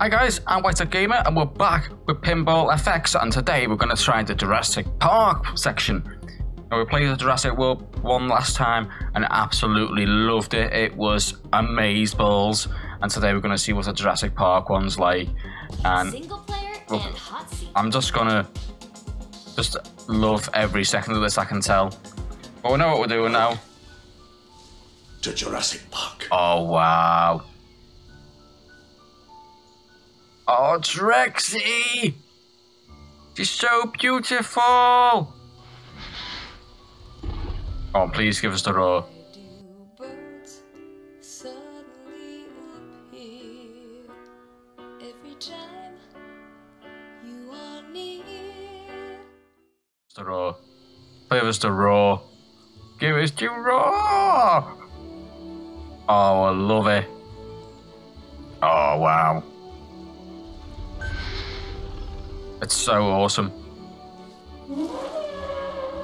Hi guys, I'm White Gamer and we're back with Pinball FX and today we're going to try the Jurassic Park section. Now, we played the Jurassic World one last time and absolutely loved it. It was amazeballs and today we're going to see what the Jurassic Park one's like. And Single player Well, and hot. I'm just going to just love every second of this I can tell. But we know what we're doing now. to Jurassic Park. Oh wow. Oh Trixie! She's so beautiful! Oh please give us the near? The raw. Give us the raw. Give us the raw! Oh I love it. Oh wow. It's so awesome.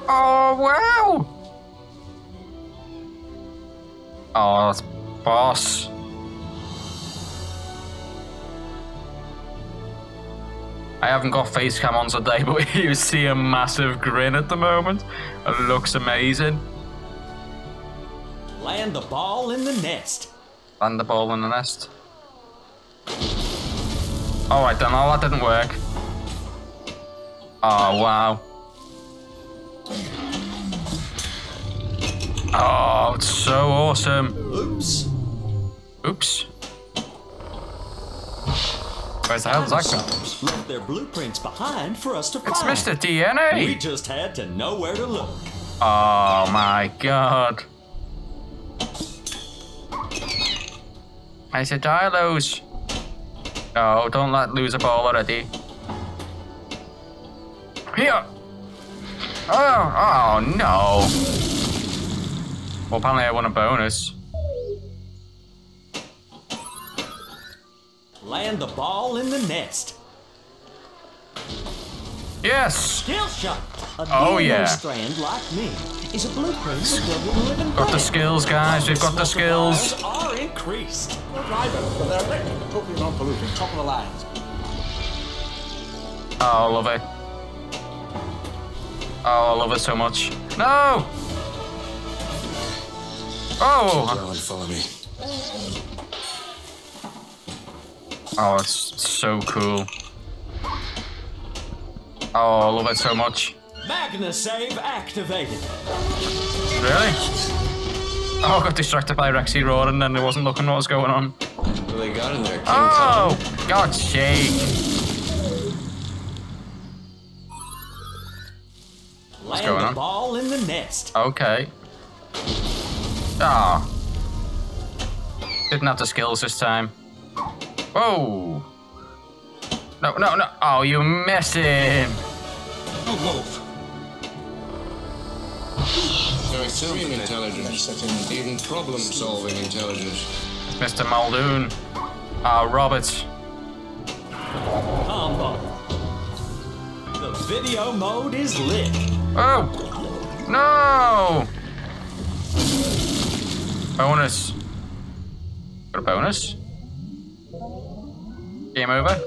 Oh wow! Oh, that's boss. I haven't got face cam on today, but you see a massive grin at the moment. It looks amazing. Land the ball in the nest. Land the ball in the nest. Alright then, oh, that didn't work. Oh, wow. Oh, it's so awesome. Oops. Oops. Where's the hell does that go? Left their blueprints behind for us to It's find. Mr. DNA. We just had to know where to look. Oh my god. I said lose. No, oh, don't let lose a ball already. Here. Oh, oh no. Well, apparently I won a bonus. Land the ball in the nest. Yes. Skill shot. A Oh, yeah. strand like me is a blueprint for building a living Got the skills, guys. We've got the skills. Multipliers Are increased. Driver, but they're electric, totally non-polluting, top of the line. Oh, I love it. Oh, I love it so much. No. Oh. Darling, follow me. Oh, it's so cool. Oh, I love it so much. Magna save activated. Really? Oh, I got distracted by Rexy roaring and then I wasn't looking what was going on. What do they got in there? King Oh, God's sake. The nest. Okay. Ah. Didn't have the skills this time. Whoa. No, no, no. Oh, you missing. Don't move. They're extreme intelligence. Even problem-solving intelligence. It's Mr. Muldoon. Ah, Roberts. Combo. The video mode is lit. Oh! No! Bonus. Got a bonus? Game over?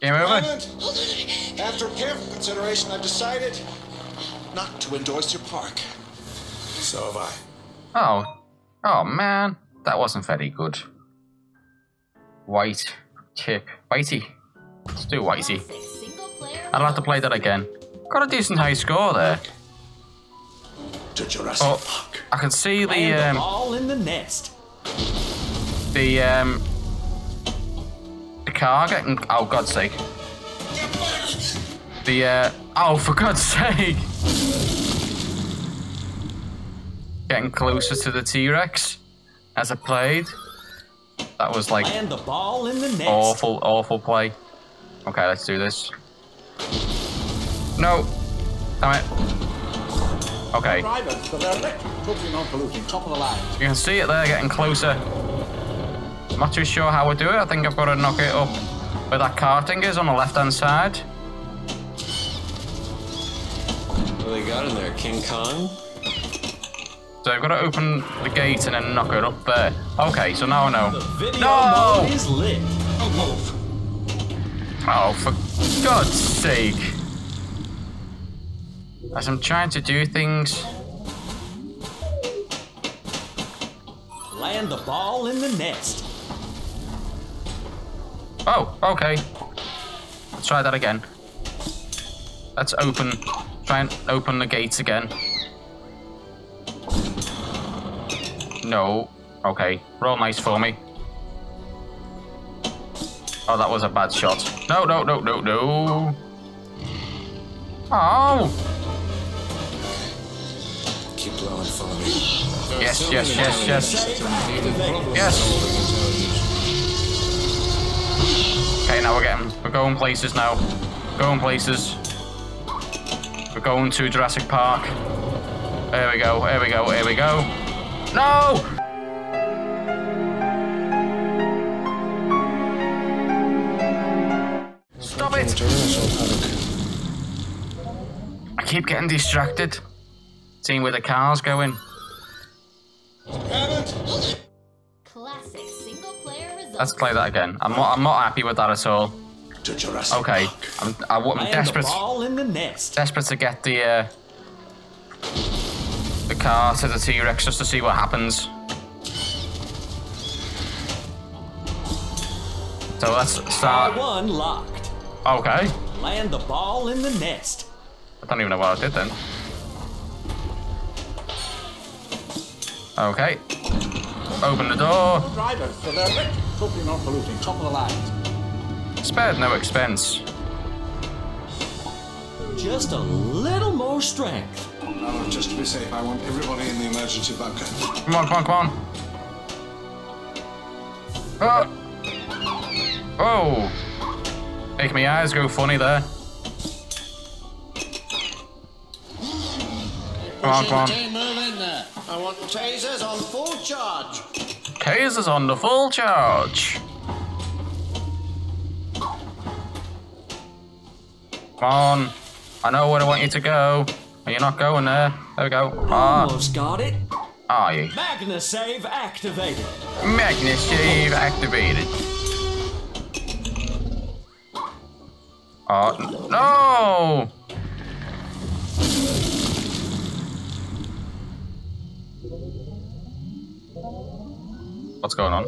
Game over? After careful consideration, I've decided not to endorse your park. So have I. Oh. Oh man. That wasn't very good. White. Chip. Whitey. Let's do Whitey. Classic single player. I'd like to play that again. Got a decent high score there. To Jurassic Oh, Park. I can see the the um, ball in the nest. the um the car getting oh god's sake the uh oh for god's sake getting closer to the t-rex as i played that was like the ball in the nest. awful awful play okay let's do this no damn it okay Driver, but they're electric, totally non-polluting, top of the line. You can see it there getting closer. I'm not too sure how we do it. I think I've got to knock it up where that karting is on the left hand side. What do they got in there? King Kong? So I've got to open the gate and then knock it up there. Okay, so now I know. No! mode is lit. Don't. Oh, for God's sake. As I'm trying to do things. Land the ball in the nest. Oh, okay. Let's try that again. Let's open. Try and open the gates again. No. Okay. Roll nice for me. Oh, that was a bad shot. No, no, no, no, no. Oh! Keep blowing for me. Yes, yes, yes, yes. Yes. Okay, now we're getting. We're going places now. Going places. We're going to Jurassic Park. There we go, here we go, here we go. No! Stop it! I keep getting distracted. Seeing where the car's going. Classic single player results. Let's play that again. I'm not, I'm not happy with that at all. To Jurassic Okay, Park. I'm, I, am Land desperate, the ball in the nest. desperate to get the uh, the car to the T-Rex just to see what happens. So let's start. R1 locked. Okay, Land the ball in the nest. I don't even know what I did then. Okay, open the door. Driver for the wreck. Hope you're not polluting. Top of the line. Spared no expense. Just a little more strength. Now, just to be safe, I want everybody in the emergency bunker. Come on, come on, come on. Oh. Oh. Make my eyes go funny there. Come on, come on. Move in there. I want tasers on full charge. Taser's on the full charge. Come on. I know where I want you to go. Are you not going there? There we go. Ah, Almost got it. are you? Magna save activated. Magnus Shave activated. Oh, no! What's going on?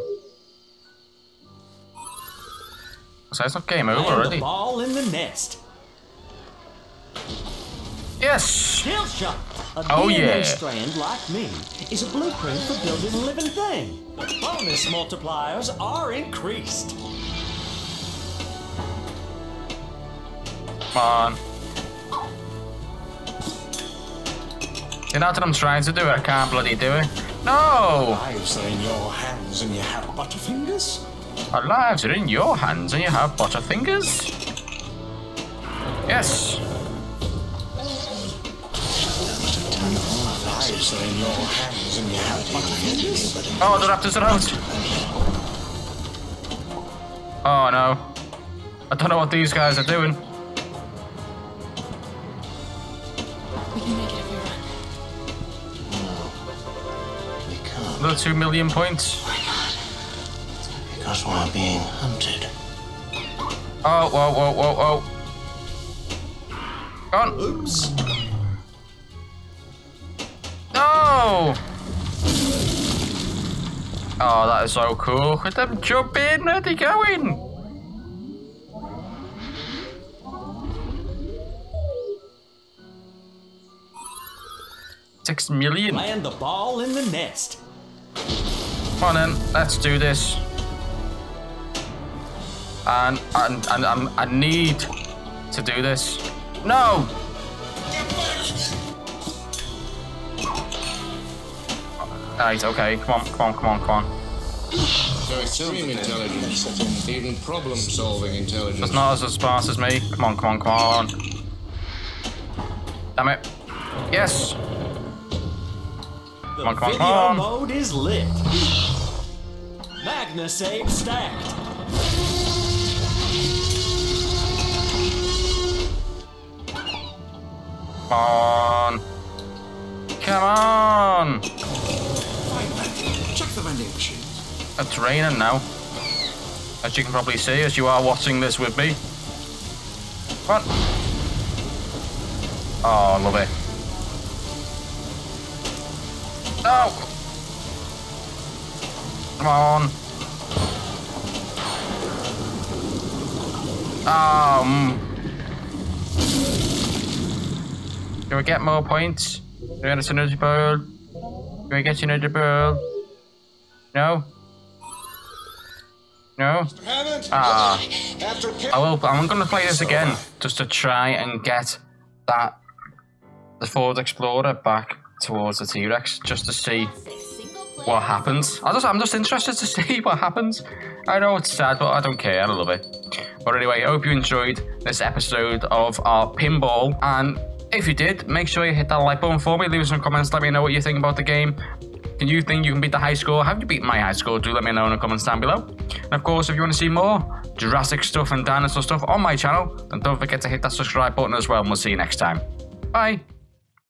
So it's not game over already. ball in the nest. Yes! Kill shot. A Oh, DNA yeah. strand like me is a blueprint for building a living thing. The bonus multipliers are increased. Come on. You know what I'm trying to do? I can't bloody do it. No! Lives are in your hands and you have butterfingers? Our lives are in your hands and you have butterfingers? Yes. Lives are in your hands and you have butterfingers? Oh, the raptors are out. Oh no. I don't know what these guys are doing. We can't Another two million points. because we're being hunted. Oh, whoa, whoa, whoa, whoa. Go on. Oops. No! Oh, that is so cool. Look at them jumping. Where are they going? Six million. Land the ball in the nest. Come on then, let's do this. And and and um, I need to do this. No. Right, okay, come on, come on, come on, come on. So extreme intelligence, even problem-solving intelligence. It's not as fast as me. Come on, come on, come on. Damn it. Yes. The Come on, come on, come on. mode is lit. Magna save stacked. Come on. Come on. Check the vending machines. It's raining now. As you can probably see, as you are watching this with me. Oh, oh. Come on. Oh, I love it. No! Come on. Um. Can we get more points? Can we get a synergy pearl? Can we get synergy pearl? No? No? Ah. I will. I'm going to play this again just to try and get that the Ford Explorer back towards the T-Rex, just to see Classic single player what happens. I just, I'm just interested to see what happens. I know it's sad, but I don't care. I love it. But anyway, I hope you enjoyed this episode of our pinball. And if you did, make sure you hit that like button for me. Leave us some comments. Let me know what you think about the game. Can you think you can beat the high score? Have you beat my high score? Do let me know in the comments down below. And of course, if you want to see more Jurassic stuff and dinosaur stuff on my channel, then don't forget to hit that subscribe button as well. And we'll see you next time. Bye.